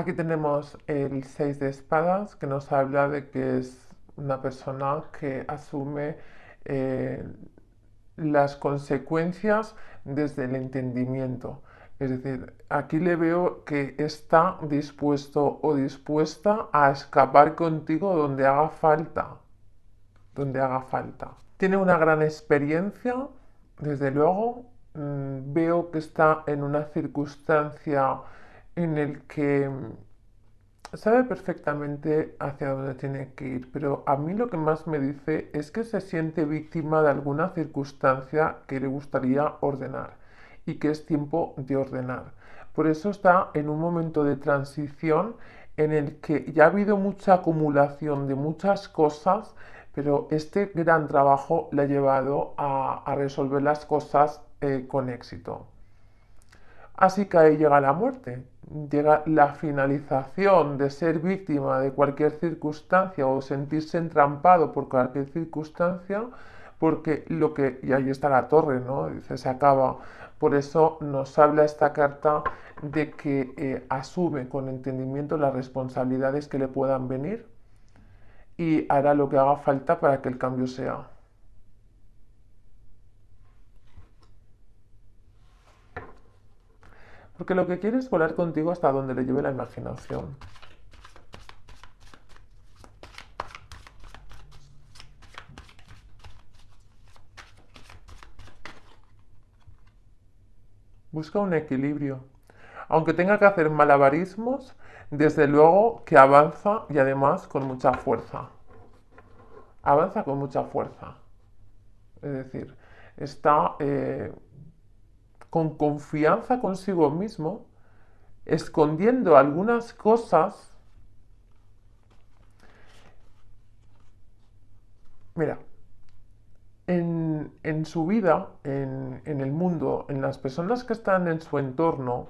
Aquí tenemos el 6 de espadas que nos habla de que es una persona que asume eh, las consecuencias desde el entendimiento. Es decir, aquí le veo que está dispuesto o dispuesta a escapar contigo donde haga falta. Donde haga falta. Tiene una gran experiencia, desde luego. Mm, veo que está en una circunstancia en el que mm, sabe perfectamente hacia dónde tiene que ir, pero a mí lo que más me dice es que se siente víctima de alguna circunstancia que le gustaría ordenar y que es tiempo de ordenar. Por eso está en un momento de transición en el que ya ha habido mucha acumulación de muchas cosas, pero este gran trabajo le ha llevado a, resolver las cosas eh, con éxito. Así que ahí llega la muerte, llega la finalización de ser víctima de cualquier circunstancia o sentirse entrampado por cualquier circunstancia, porque lo que, y ahí está la torre, ¿no? Dice, se acaba. Por eso nos habla esta carta de que eh, asume con entendimiento las responsabilidades que le puedan venir y hará lo que haga falta para que el cambio sea. Porque lo que quiere es volar contigo hasta donde le lleve la imaginación. Busca un equilibrio. Aunque tenga que hacer malabarismos, desde luego que avanza y además con mucha fuerza. Avanza con mucha fuerza. Es decir, está eh, con confianza consigo mismo, escondiendo algunas cosas. Mira, en, su vida, en, en, el mundo, en las personas que están en su entorno,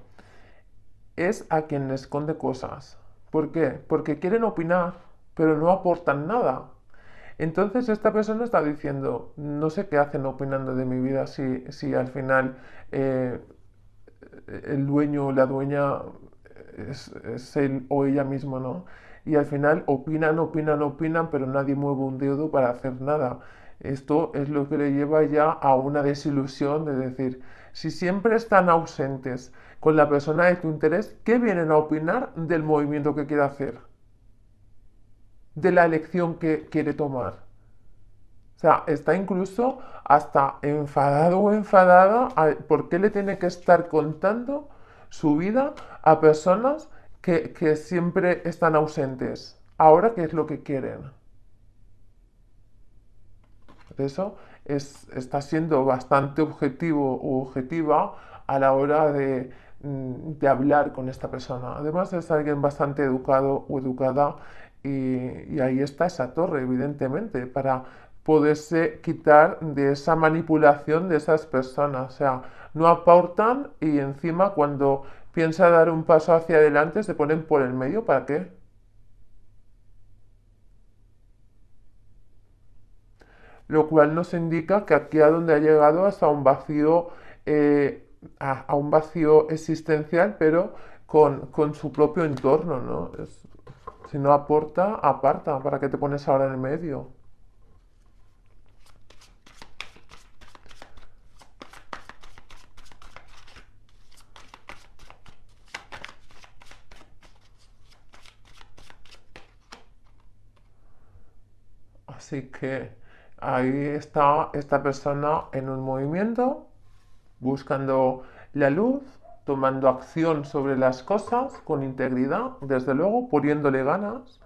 es a quien esconde cosas. ¿Por qué? Porque quieren opinar, pero no aportan nada. Entonces esta persona está diciendo, no sé qué hacen opinando de mi vida si, si al final eh, el dueño o la dueña es, él o ella misma, ¿no? Y al final opinan, opinan, opinan, pero nadie mueve un dedo para hacer nada. Esto es lo que le lleva ya a una desilusión de decir, si siempre están ausentes con la persona de tu interés, ¿qué vienen a opinar del movimiento que quiere hacer? De la elección que quiere tomar. O sea, está incluso hasta enfadado o enfadada por qué le tiene que estar contando su vida a personas que, siempre están ausentes. Ahora, ¿qué es lo que quieren? Por eso es, está siendo bastante objetivo o objetiva a la hora de, mm, de hablar con esta persona. Además es alguien bastante educado o educada y, ahí está esa torre, evidentemente, para poderse quitar de esa manipulación de esas personas. O sea, no aportan y encima cuando piensa dar un paso hacia adelante se ponen por el medio. ¿Para qué? Lo cual nos indica que aquí a donde ha llegado es a un vacío, eh, a, un vacío existencial, pero con, con, su propio entorno, ¿no? Si no aporta, aparta. ¿Para qué te pones ahora en el medio? Así que ahí está esta persona en un movimiento, buscando la luz, tomando acción sobre las cosas con integridad, desde luego, poniéndole ganas,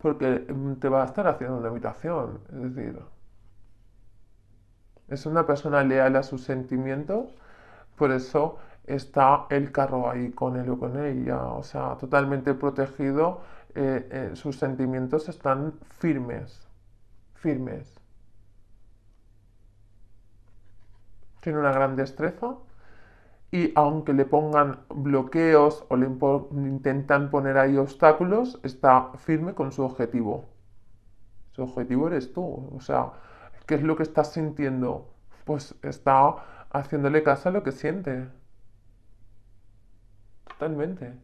porque mm, te va a estar haciendo una invitación. Es decir, es una persona leal a sus sentimientos, por eso está el carro ahí con él o con ella, o sea, totalmente protegido, eh, eh, sus sentimientos están firmes, firmes. Tiene una gran destreza y aunque le pongan bloqueos o le intentan poner ahí obstáculos, está firme con su objetivo. Su objetivo eres tú. O sea, ¿qué es lo que estás sintiendo? Pues está haciéndole caso a lo que siente. Totalmente.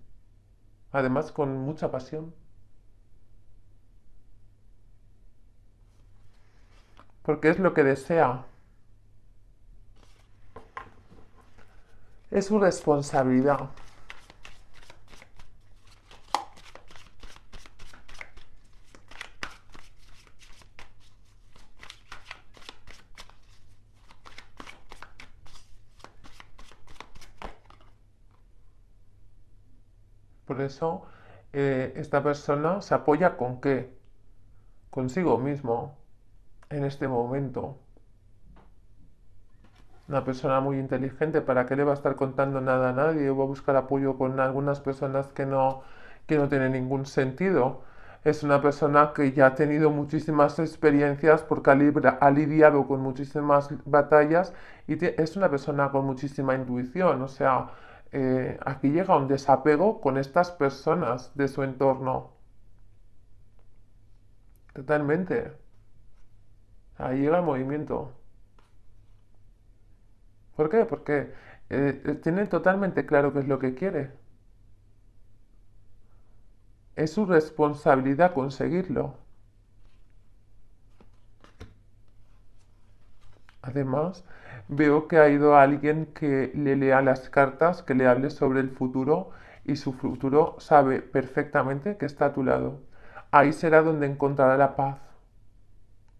además con mucha pasión. Porque es lo que desea. Es su responsabilidad. Por eso eh, esta persona se apoya con qué? Consigo mismo en este momento. Una persona muy inteligente, ¿para qué le va a estar contando nada a nadie? Va a buscar apoyo con algunas personas que no, que no tienen ningún sentido. Es una persona que ya ha tenido muchísimas experiencias porque ha lidiado con muchísimas batallas y es una persona con muchísima intuición. O sea, eh, aquí llega un desapego con estas personas de su entorno. Totalmente. Ahí llega el movimiento. ¿Por qué? Porque eh, tiene totalmente claro qué es lo que quiere. Es su responsabilidad conseguirlo. Además, veo que ha ido alguien que le lea las cartas, que le hable sobre el futuro y su futuro sabe perfectamente que está a tu lado. Ahí será donde encontrará la paz,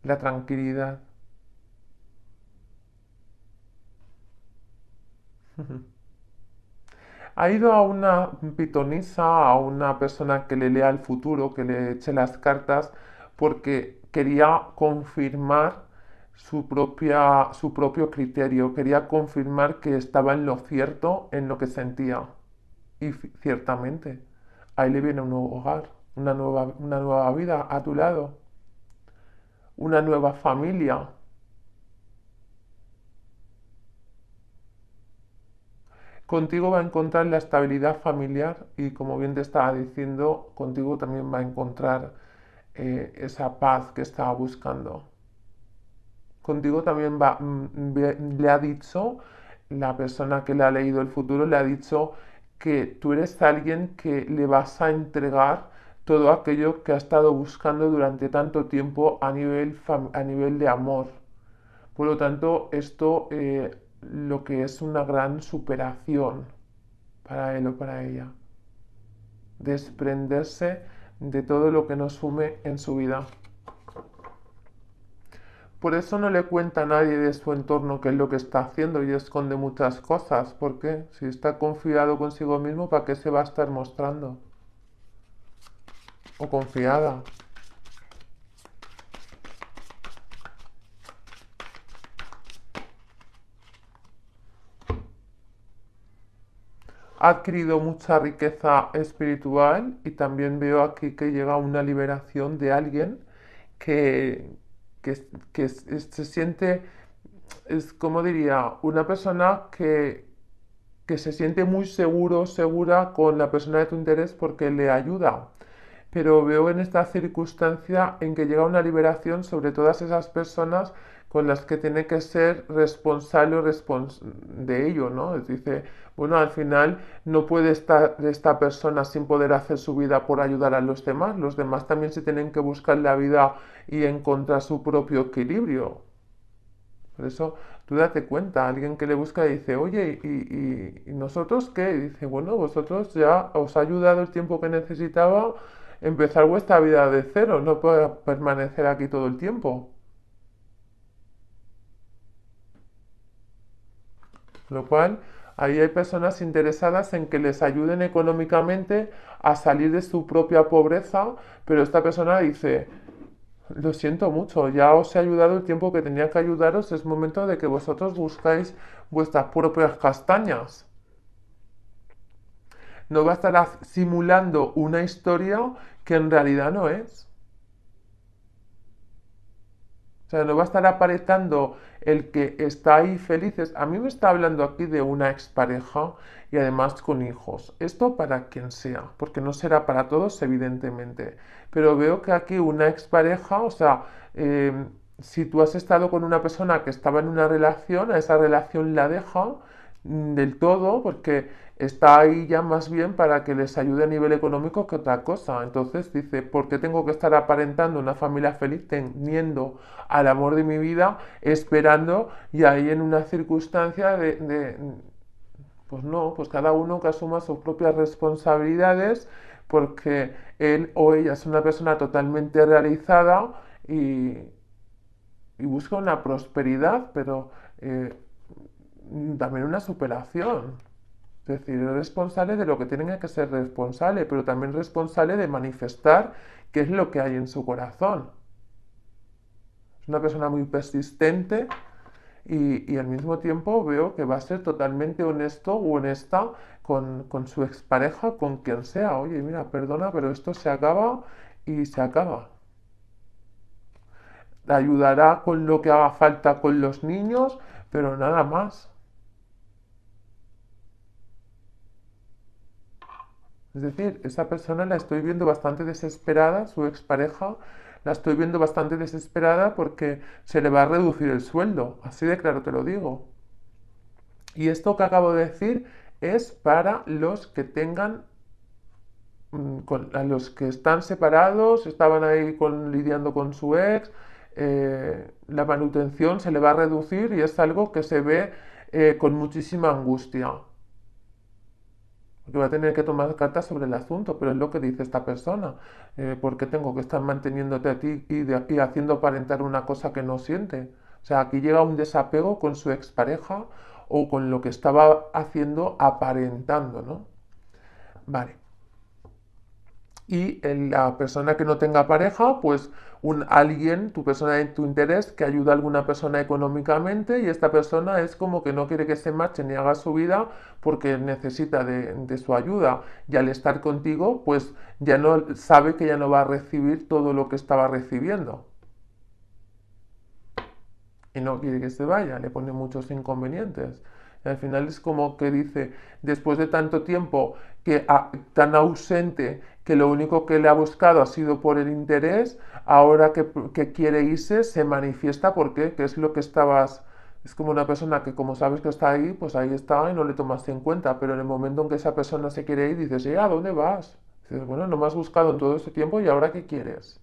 la tranquilidad. Ha ido a una pitonisa, a una persona que le lea el futuro, que le eche las cartas, porque quería confirmar su, propia, su propio criterio, quería confirmar que estaba en lo cierto, en lo que sentía. Y ciertamente, ahí le viene un nuevo hogar, una nueva, una nueva vida a tu lado, una nueva familia. Contigo va a encontrar la estabilidad familiar y como bien te estaba diciendo, contigo también va a encontrar eh, esa paz que estaba buscando contigo también va, mm, le ha dicho, la persona que le ha leído el futuro, le ha dicho que tú eres alguien que le vas a entregar todo aquello que ha estado buscando durante tanto tiempo a nivel, a nivel de amor. Por lo tanto, esto eh, lo que es una gran superación para él o para ella. Desprenderse de todo lo que nos sume en su vida. Por eso no le cuenta a nadie de su entorno qué es lo que está haciendo y esconde muchas cosas. ¿Por qué? Si está confiado consigo mismo, ¿para qué se va a estar mostrando? O confiada. Ha adquirido mucha riqueza espiritual y también veo aquí que llega una liberación de alguien que, que, se siente, es como diría, una persona que, que se siente muy seguro, segura con la persona de tu interés porque le ayuda. Pero veo en esta circunstancia en que llega una liberación sobre todas esas personas con las que tiene que ser responsable de ello, ¿no? Dice, bueno, al final no puede estar esta persona sin poder hacer su vida por ayudar a los demás, los demás también se tienen que buscar la vida y encontrar su propio equilibrio. Por eso, tú date cuenta, alguien que le busca dice, oye, ¿y, y nosotros qué? dice, bueno, vosotros ya os ha ayudado el tiempo que necesitaba empezar vuestra vida de cero, no puede permanecer aquí todo el tiempo. Lo cual, ahí hay personas interesadas en que les ayuden económicamente a salir de su propia pobreza, pero esta persona dice, lo siento mucho, ya os he ayudado el tiempo que tenía que ayudaros, es momento de que vosotros buscáis vuestras propias castañas. No va a estar simulando una historia que en realidad no es. O sea, no va a estar aparentando el que está ahí felices. A mí me está hablando aquí de una expareja y además con hijos. Esto para quien sea, porque no será para todos, evidentemente. Pero veo que aquí una expareja, o sea, em, si tú has estado con una persona que estaba en una relación, a esa relación la deja mm, del todo, porque está ahí ya más bien para que les ayude a nivel económico que otra cosa. Entonces dice, ¿por qué tengo que estar aparentando una familia feliz teniendo al amor de mi vida, esperando y ahí en una circunstancia de, pues no, pues cada uno que asuma sus propias responsabilidades porque él o ella es una persona totalmente realizada y, busca una prosperidad, pero eh, también una superación. Es decir, es responsable de lo que tiene que ser responsable, pero también responsable de manifestar qué es lo que hay en su corazón. Es una persona muy persistente y, al mismo tiempo veo que va a ser totalmente honesto o honesta con, con su expareja, con quien sea. Oye, mira, perdona, pero esto se acaba y se acaba. Ayudará con lo que haga falta con los niños, pero nada más. Es decir, esa persona la estoy viendo bastante desesperada, su expareja, la estoy viendo bastante desesperada porque se le va a reducir el sueldo, así de claro te lo digo. Y esto que acabo de decir es para los que tengan, mm, a los que están separados, estaban ahí lidiando con su ex, eh, la manutención se le va a reducir y es algo que se ve eh, con muchísima angustia. Porque voy a tener que tomar cartas sobre el asunto, pero es lo que dice esta persona. Eh, ¿Por qué tengo que estar manteniéndote a ti y, haciendo aparentar una cosa que no siente? O sea, aquí llega un desapego con su expareja o con lo que estaba haciendo aparentando, ¿no? Vale. Y la persona que no tenga pareja, pues un alguien, tu persona de tu interés, que ayuda a alguna persona económicamente y esta persona es como que no quiere que se marche ni haga su vida porque necesita de, su ayuda y al estar contigo pues ya no sabe que ya no va a recibir todo lo que estaba recibiendo y no quiere que se vaya, le pone muchos inconvenientes. Y al final es como que dice, después de tanto tiempo que tan ausente que lo único que le ha buscado ha sido por el interés, ahora que, quiere irse se manifiesta porque qué es lo que estabas... Es como una persona que como sabes que está ahí, pues ahí está y no le tomaste en cuenta, pero en el momento en que esa persona se quiere ir, dices, ¿a dónde vas? Dices, bueno, no me has buscado en todo este tiempo y ahora qué quieres.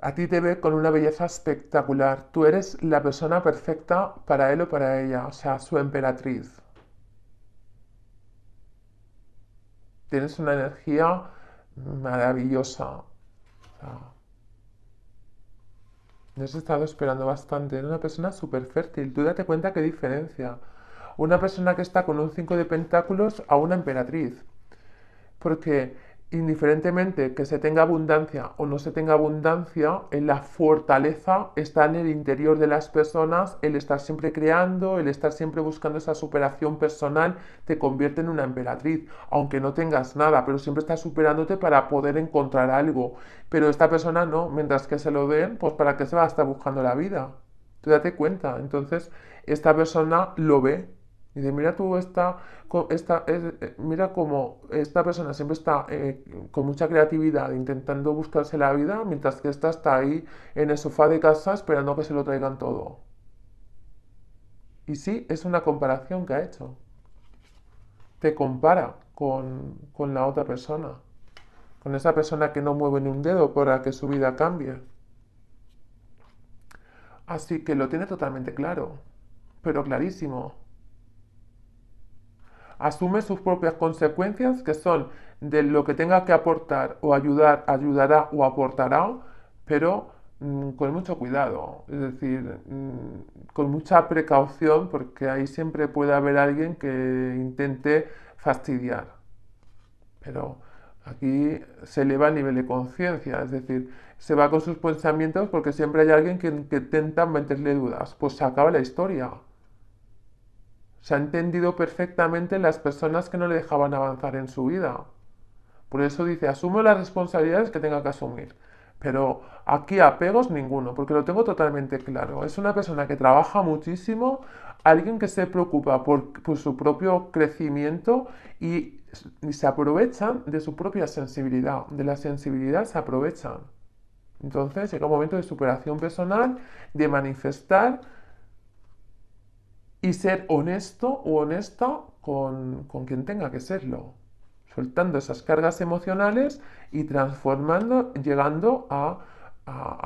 A ti te ve con una belleza espectacular. Tú eres la persona perfecta para él o para ella, o sea, su emperatriz. Tienes una energía maravillosa. No has estado esperando bastante. Eres una persona súper fértil. Tú date cuenta qué diferencia. Una persona que está con un 5 de pentáculos a una emperatriz. Porque indiferentemente que se tenga abundancia o no se tenga abundancia, en la fortaleza está en el interior de las personas, el estar siempre creando, el estar siempre buscando esa superación personal, te convierte en una emperatriz, aunque no tengas nada, pero siempre estás superándote para poder encontrar algo. Pero esta persona no, mientras que se lo den, pues para qué se va a estar buscando la vida. Tú date cuenta. Entonces, esta persona lo ve y de mira tú esta, esta eh, mira como esta persona siempre está eh, con mucha creatividad intentando buscarse la vida, mientras que esta está ahí en el sofá de casa esperando que se lo traigan todo. Y sí, es una comparación que ha hecho. Te compara con, con la otra persona, con esa persona que no mueve ni un dedo para que su vida cambie. Así que lo tiene totalmente claro, pero clarísimo asume sus propias consecuencias, que son de lo que tenga que aportar o ayudar, ayudará o aportará, pero mm, con mucho cuidado, es decir, mm, con mucha precaución, porque ahí siempre puede haber alguien que intente fastidiar. Pero aquí se eleva el nivel de conciencia, es decir, se va con sus pensamientos porque siempre hay alguien que, que intenta meterle dudas, pues se acaba la historia se ha entendido perfectamente las personas que no le dejaban avanzar en su vida. Por eso dice, asumo las responsabilidades que tenga que asumir. Pero aquí apegos ninguno, porque lo tengo totalmente claro. Es una persona que trabaja muchísimo, alguien que se preocupa por, su propio crecimiento y, y, se aprovechan de su propia sensibilidad. De la sensibilidad se aprovechan. Entonces llega un momento de superación personal, de manifestar y ser honesto o honesta con, quien tenga que serlo, soltando esas cargas emocionales y transformando, llegando a,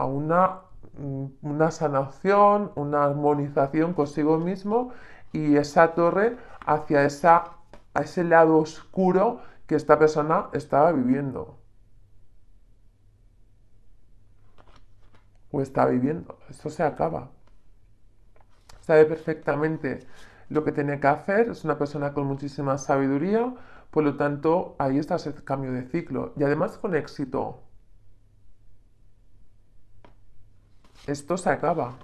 una, mm, una sanación, una armonización consigo mismo y esa torre hacia esa, a ese lado oscuro que esta persona estaba viviendo. O está viviendo. Eso se acaba sabe perfectamente lo que tiene que hacer, es una persona con muchísima sabiduría, por lo tanto ahí está ese cambio de ciclo y además con éxito. Esto se acaba.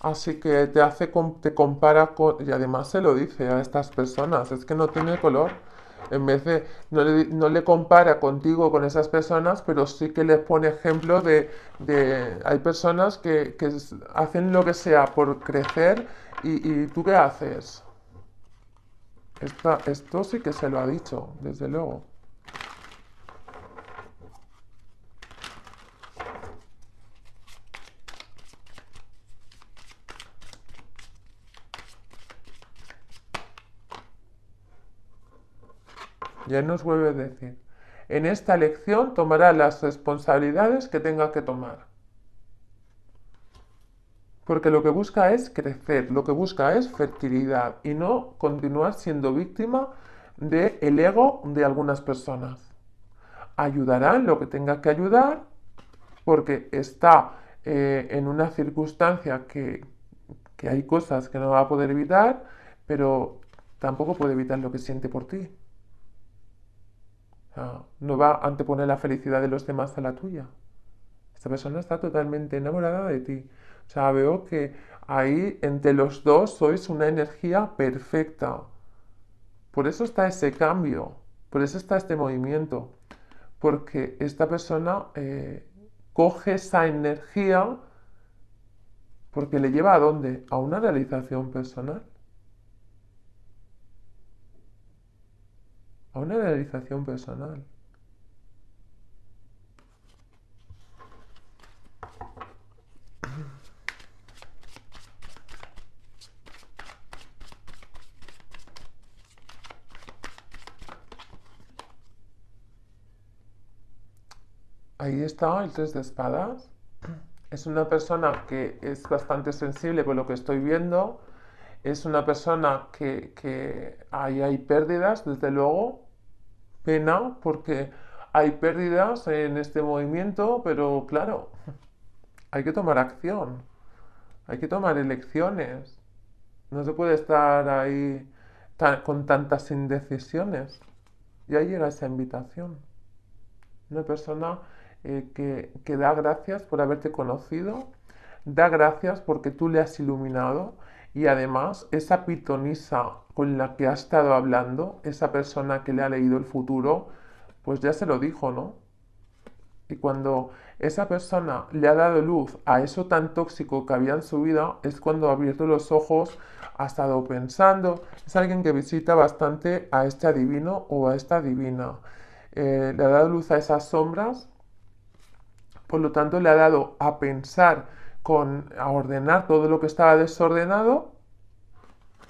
Así que te hace, te compara con, y además se lo dice a estas personas, es que no tiene color en vez de, no le, compara contigo con esas personas, pero sí que les pone ejemplo de, hay personas que, hacen lo que sea por crecer y, tú qué haces. esto sí que se lo ha dicho, desde luego. Ya nos vuelve a decir, en esta lección tomará las responsabilidades que tenga que tomar. Porque lo que busca es crecer, lo que busca es fertilidad y no continuar siendo víctima del el ego de algunas personas. Ayudará en lo que tenga que ayudar porque está eh, en una circunstancia que, que hay cosas que no va a poder evitar, pero tampoco puede evitar lo que siente por ti no va a anteponer la felicidad de los demás a la tuya. Esta persona está totalmente enamorada de ti. O sea, veo que ahí entre los dos sois una energía perfecta. Por eso está ese cambio, por eso está este movimiento. Porque esta persona eh, coge esa energía porque le lleva a dónde? A una realización personal. A una realización personal. Ahí está el tres de espadas. Es una persona que es bastante sensible por lo que estoy viendo es una persona que, ahí hay pérdidas, desde luego, pena, porque hay pérdidas en este movimiento, pero claro, hay que tomar acción, hay que tomar elecciones. No se puede estar ahí con tantas indecisiones. Y ahí llega esa invitación. Una persona eh, que, que da gracias por haberte conocido, da gracias porque tú le has iluminado y además, esa pitonisa con la que ha estado hablando, esa persona que le ha leído el futuro, pues ya se lo dijo, ¿no? Y cuando esa persona le ha dado luz a eso tan tóxico que había en su vida, es cuando ha abierto los ojos, ha estado pensando. Es alguien que visita bastante a este adivino o a esta divina. Eh, le ha dado luz a esas sombras, por lo tanto le ha dado a pensar a ordenar todo lo que estaba desordenado,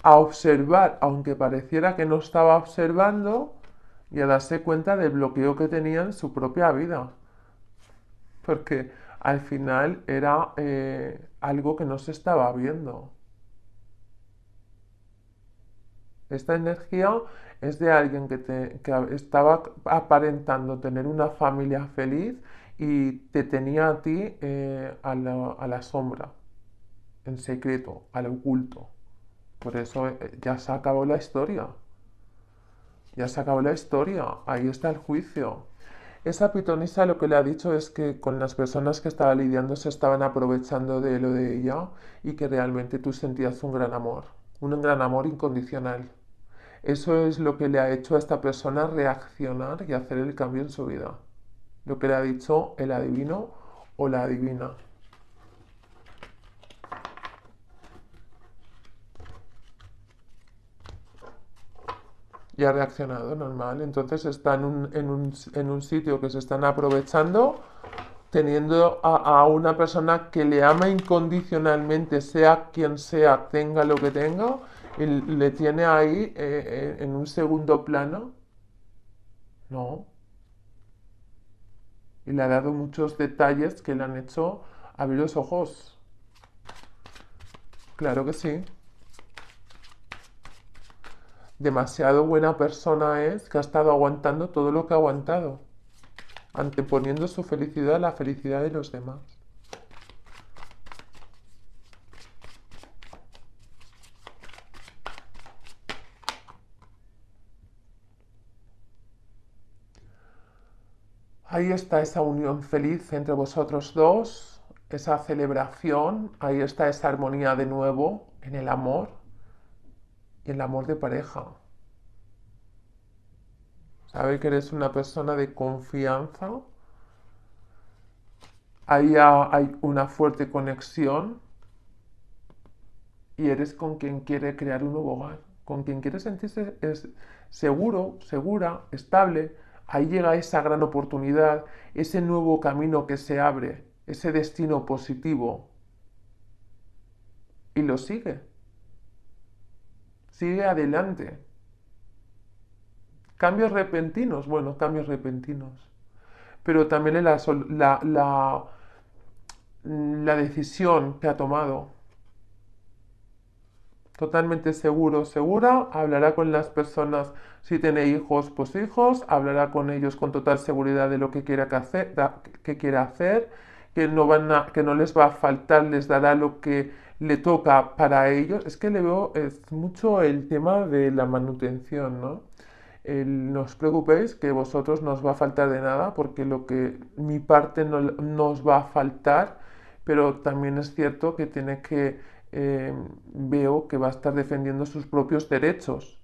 a observar, aunque pareciera que no estaba observando, y a darse cuenta del bloqueo que tenía en su propia vida. Porque al final era eh, algo que no se estaba viendo. Esta energía es de alguien que, que estaba aparentando tener una familia feliz y te tenía a ti eh, a, la, sombra, en secreto, al oculto. Por eso eh, ya se acabó la historia. Ya se acabó la historia. Ahí está el juicio. Esa pitonisa lo que le ha dicho es que con las personas que estaba lidiando se estaban aprovechando de lo de ella y que realmente tú sentías un gran amor, un gran amor incondicional. Eso es lo que le ha hecho a esta persona reaccionar y hacer el cambio en su vida. Lo que le ha dicho el adivino o la adivina. y ha reaccionado normal. Entonces está en un, sitio que se están aprovechando, teniendo a, una persona que le ama incondicionalmente, sea quien sea, tenga lo que tenga, y le tiene ahí eh, eh, en un segundo plano. No. Y le ha dado muchos detalles que le han hecho abrir los ojos. Claro que sí demasiado buena persona es que ha estado aguantando todo lo que ha aguantado, anteponiendo su felicidad a la felicidad de los demás. Ahí está esa unión feliz entre vosotros dos, esa celebración, ahí está esa armonía de nuevo en el amor y el amor de pareja. Sabe que eres una persona de confianza. Ahí hay una fuerte conexión y eres con quien quiere crear un nuevo hogar, con quien quiere sentirse seguro, segura, estable. Ahí llega esa gran oportunidad, ese nuevo camino que se abre, ese destino positivo. Y lo sigue sigue adelante. Cambios repentinos, bueno, cambios repentinos. Pero también la, la, la, la decisión que ha tomado. Totalmente seguro, segura, hablará con las personas, si tiene hijos, pues hijos, hablará con ellos con total seguridad de lo que quiera que hacer, que quiera hacer que no, van a, que no les va a faltar, les dará lo que le toca para ellos. Es que le veo mucho el tema de la manutención, ¿no? no os preocupéis que vosotros no os va a faltar de nada porque lo que mi parte no, os va a faltar, pero también es cierto que tiene que, eh, veo que va a estar defendiendo sus propios derechos,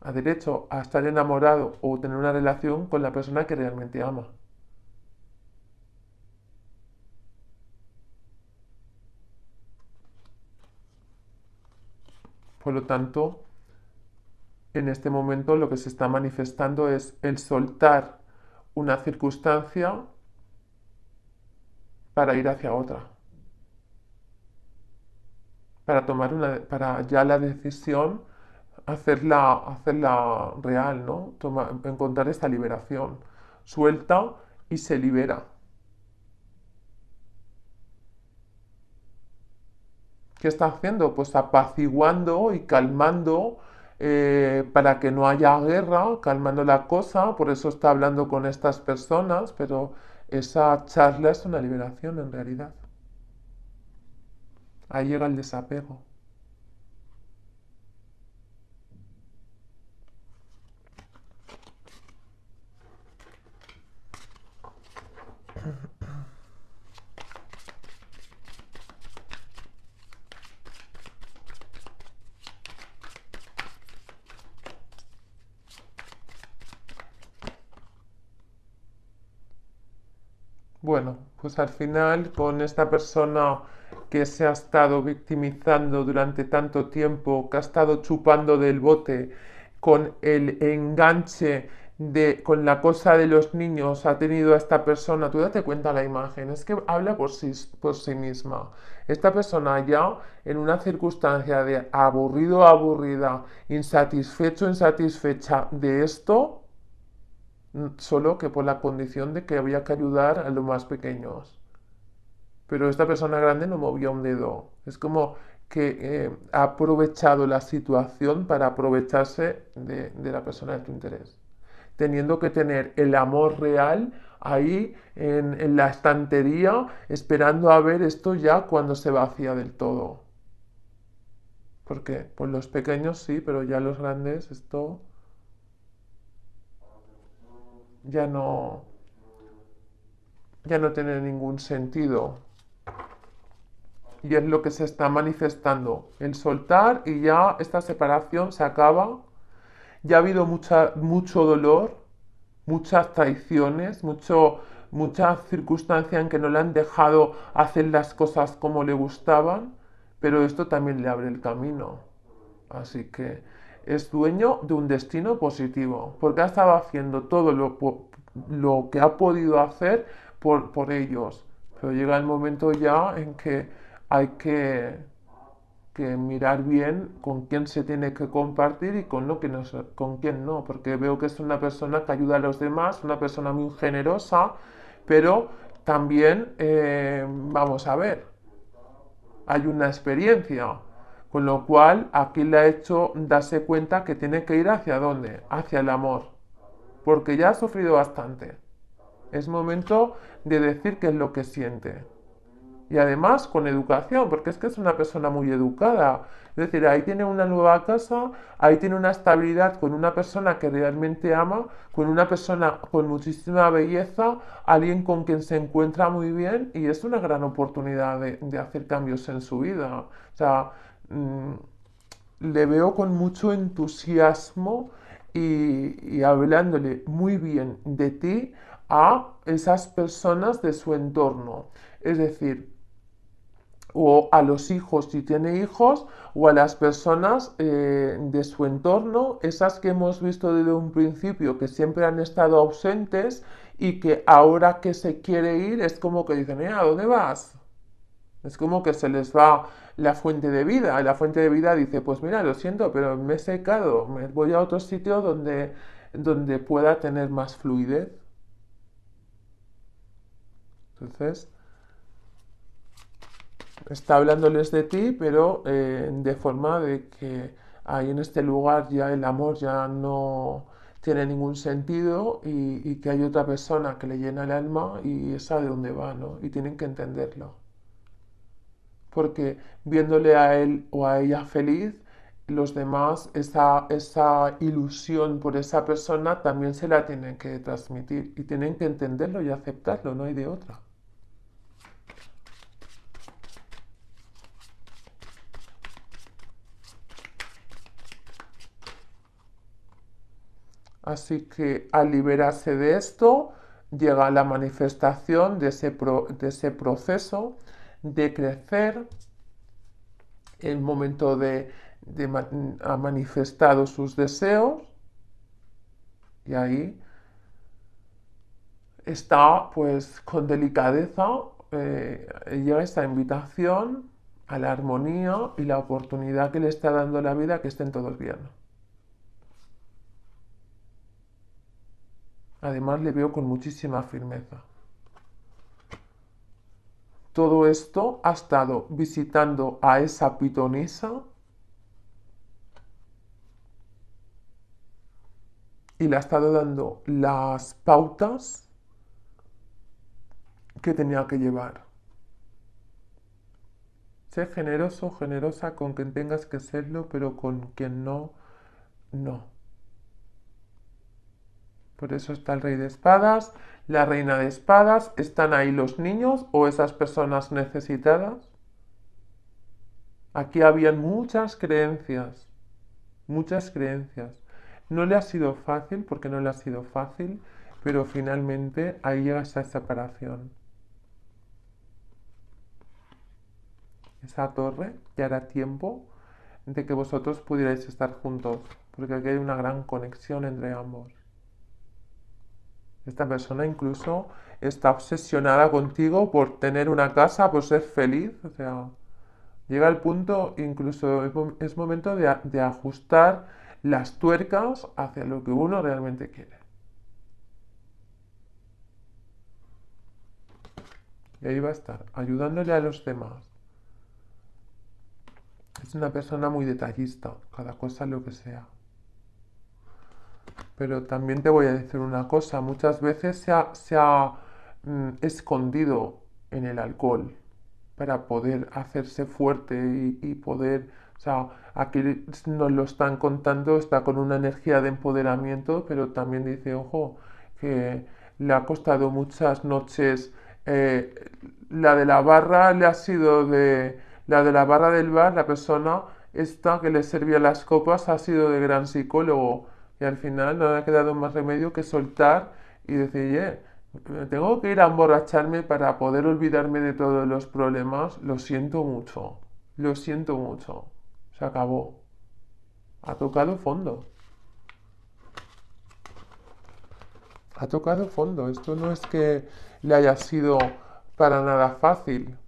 a derecho a estar enamorado o tener una relación con la persona que realmente ama. Por lo tanto, en este momento lo que se está manifestando es el soltar una circunstancia para ir hacia otra. Para tomar una, para ya la decisión hacerla, hacerla real, ¿no? encontrar esta liberación. Suelta y se libera. ¿Qué está haciendo? Pues apaciguando y calmando eh, para que no haya guerra, calmando la cosa, por eso está hablando con estas personas, pero esa charla es una liberación en realidad. Ahí llega el desapego. Bueno, pues al final con esta persona que se ha estado victimizando durante tanto tiempo, que ha estado chupando del bote, con el enganche de, con la cosa de los niños, ha tenido a esta persona, tú date cuenta la imagen, es que habla por sí, por sí misma. Esta persona ya en una circunstancia de aburrido, aburrida, insatisfecho, insatisfecha de esto, solo que por la condición de que había que ayudar a los más pequeños. Pero esta persona grande no movía un dedo. Es como que eh, ha aprovechado la situación para aprovecharse de, la persona de tu interés. Teniendo que tener el amor real ahí en, en, la estantería, esperando a ver esto ya cuando se vacía del todo. Porque pues los pequeños sí, pero ya los grandes esto ya no, ya no tiene ningún sentido. Y es lo que se está manifestando, el soltar y ya esta separación se acaba ya ha habido mucha, mucho dolor, muchas traiciones, mucho, muchas circunstancias en que no le han dejado hacer las cosas como le gustaban, pero esto también le abre el camino. Así que es dueño de un destino positivo, porque ha estado haciendo todo lo, lo que ha podido hacer por, por ellos. Pero llega el momento ya en que hay que, que, mirar bien con quién se tiene que compartir y con, lo que con quién no, porque veo que es una persona que ayuda a los demás, una persona muy generosa, pero también, eh, vamos a ver, hay una experiencia, con lo cual aquí le ha hecho darse cuenta que tiene que ir hacia dónde, hacia el amor, porque ya ha sufrido bastante. Es momento de decir qué es lo que siente. Y además con educación, porque es que es una persona muy educada. Es decir, ahí tiene una nueva casa, ahí tiene una estabilidad con una persona que realmente ama, con una persona con muchísima belleza, alguien con quien se encuentra muy bien y es una gran oportunidad de, hacer cambios en su vida. O sea, mm, le veo con mucho entusiasmo y hablándole muy bien de ti a esas personas de su entorno. Es decir, o a los hijos si tiene hijos o a las personas eh, de su entorno, esas que hemos visto desde un principio que siempre han estado ausentes y que ahora que se quiere ir es como que dicen, ¿a dónde vas? Es como que se les va la fuente de vida. La fuente de vida dice, pues mira, lo siento, pero me he secado, me voy a otro sitio donde, donde pueda tener más fluidez. Entonces, está hablándoles de ti, pero eh, de forma de que ahí en este lugar ya el amor ya no tiene ningún sentido y, que hay otra persona que le llena el alma y esa de dónde va, ¿no? Y tienen que entenderlo. Porque viéndole a él o a ella feliz, los demás esa, esa ilusión por esa persona también se la tienen que transmitir y tienen que entenderlo y aceptarlo, no hay de otra. Así que al liberarse de esto, llega la manifestación de ese, proceso de crecer, el momento de, ha manifestado sus deseos y ahí está pues con delicadeza eh, llega esta invitación a la armonía y la oportunidad que le está dando la vida que estén todos bien. Además le veo con muchísima firmeza. Todo esto ha estado visitando a esa pitonisa y le ha estado dando las pautas que tenía que llevar. Sé generoso, generosa con quien tengas que serlo, pero con quien no, no. Por eso está el rey de espadas, la reina de espadas. ¿Están ahí los niños o esas personas necesitadas? Aquí habían muchas creencias, muchas creencias. No le ha sido fácil, porque no le ha sido fácil, pero finalmente ahí llega esa separación. Esa torre ya era tiempo de que vosotros pudierais estar juntos, porque aquí hay una gran conexión entre ambos. Esta persona incluso está obsesionada contigo por tener una casa, por ser feliz. O sea, llega el punto, incluso es, momento de, ajustar las tuercas hacia lo que uno realmente quiere. Y ahí va a estar, ayudándole a los demás. Es una persona muy detallista, cada cosa lo que sea. Pero también te voy a decir una cosa, muchas veces se ha, mm, escondido en el alcohol para poder hacerse fuerte y, poder, o sea, aquí nos lo están contando, está con una energía de empoderamiento, pero también dice, ojo, que le ha costado muchas noches, eh, la de la barra le ha sido de, la de la barra del bar, la persona esta que le servía las copas ha sido de gran psicólogo Y al final no ha quedado más remedio que soltar y decir, oye, tengo que ir a emborracharme para poder olvidarme de todos los problemas. Lo siento mucho, lo siento mucho. Se acabó. Ha tocado fondo. Ha tocado fondo. Esto no es que le haya sido para nada fácil.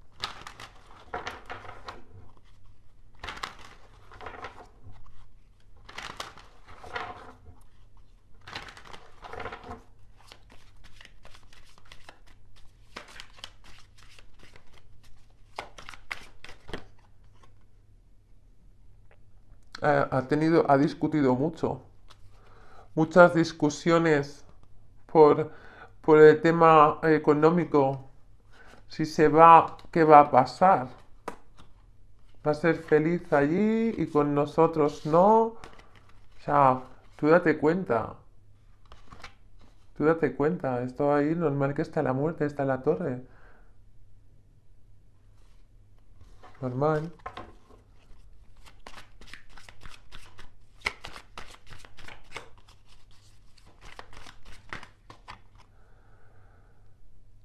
Ha tenido, ha discutido mucho. Muchas discusiones por, por el tema económico. Si se va, ¿qué va a pasar? ¿Va a ser feliz allí y con nosotros no? O sea, tú date cuenta. Tú date cuenta. Esto ahí normal que está la muerte, está la torre. Normal.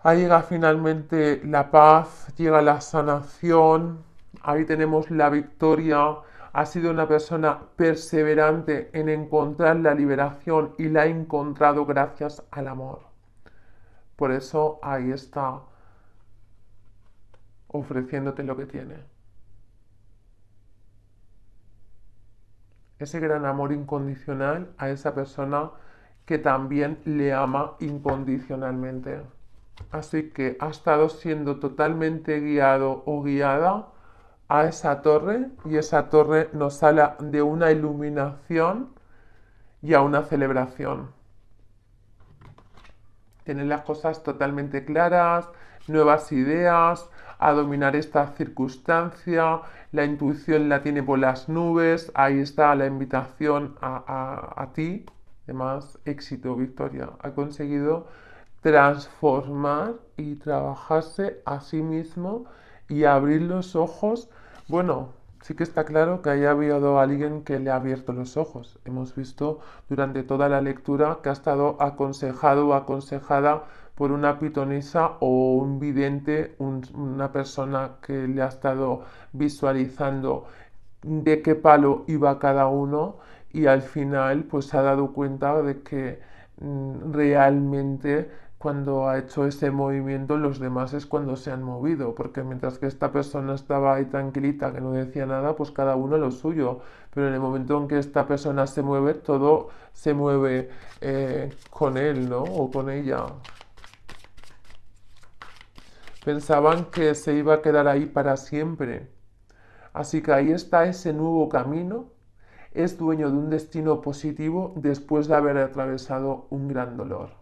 Ahí llega finalmente la paz, llega la sanación, ahí tenemos la victoria. Ha sido una persona perseverante en encontrar la liberación y la ha encontrado gracias al amor. Por eso ahí está ofreciéndote lo que tiene. Ese gran amor incondicional a esa persona que también le ama incondicionalmente. Así que ha estado siendo totalmente guiado o guiada a esa torre y esa torre nos habla de una iluminación y a una celebración. Tiene las cosas totalmente claras, nuevas ideas, a dominar esta circunstancia, la intuición la tiene por las nubes, ahí está la invitación a, a ti, además éxito, victoria, ha conseguido transformar y trabajarse a sí mismo y abrir los ojos. Bueno, sí que está claro que haya habido alguien que le ha abierto los ojos. Hemos visto durante toda la lectura que ha estado aconsejado o aconsejada por una pitonisa o un vidente, una persona que le ha estado visualizando de qué palo iba cada uno y al final pues se ha dado cuenta de que mm, realmente cuando ha hecho ese movimiento, los demás es cuando se han movido, porque mientras que esta persona estaba ahí tranquilita, que no decía nada, pues cada uno lo suyo. Pero en el momento en que esta persona se mueve, todo se mueve eh, con él, ¿no? O con ella. Pensaban que se iba a quedar ahí para siempre. Así que ahí está ese nuevo camino. Es dueño de un destino positivo después de haber atravesado un gran dolor.